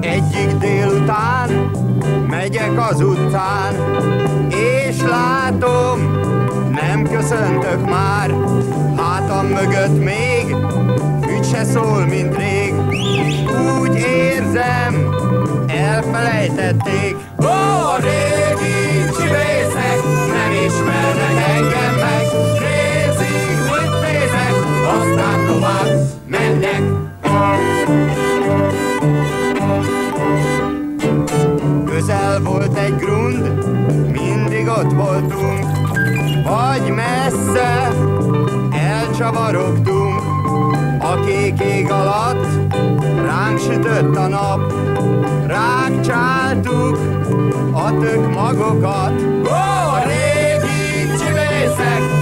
Egyik délután megyek az utcán, és látom, nem köszöntök már, hátam mögött még, ügy se szól, mint rég. Úgy érzem, elfelejtették. Ó, a régi ott voltunk, vagy messze elcsavarogtunk. A kék ég alatt ránk sütött a nap, rákcsáltuk a tök magokat. A régi csibészek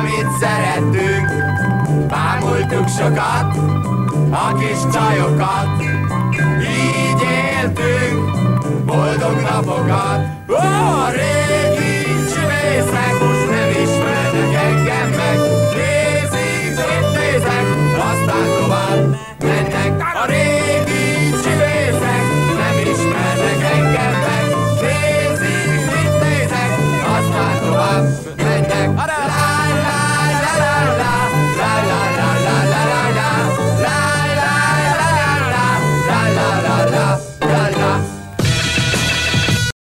amit szerettünk. Bámultuk sokat, a kis csajokat, így éltünk boldog napokat. Régi